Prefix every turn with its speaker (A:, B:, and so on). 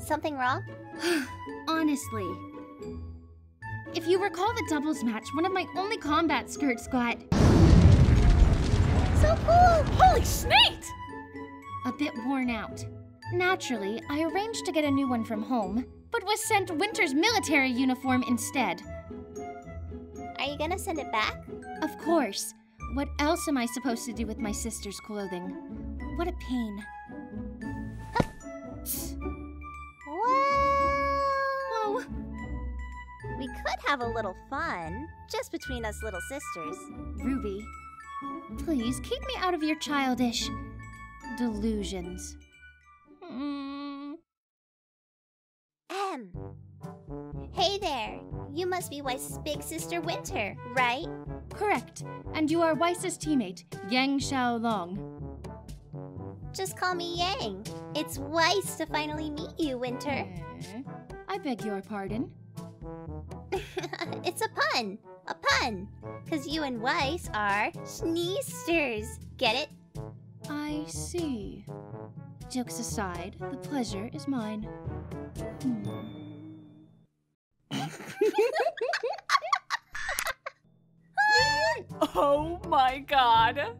A: Something wrong?
B: Honestly. If you recall the doubles match, one of my only combat skirts got
A: So cool!
C: Holy snake!
B: a bit worn out. Naturally, I arranged to get a new one from home, but was sent Winter's military uniform instead.
A: Are you gonna send it back?
B: Of course. What else am I supposed to do with my sister's clothing? What a pain.
A: Could have a little fun, just between us little sisters.
B: Ruby, please keep me out of your childish delusions. Mm.
A: M. Hey there! You must be Weiss's big sister Winter, right?
B: Correct. And you are Weiss's teammate, Yang Xiaolong.
A: Just call me Yang. It's Weiss to finally meet you, Winter.
B: Eh? I beg your pardon.
A: it's a pun. A pun. Because you and Weiss are sneezers. Get it?
B: I see. Jokes aside, the pleasure is mine. Hmm.
C: Oh my god.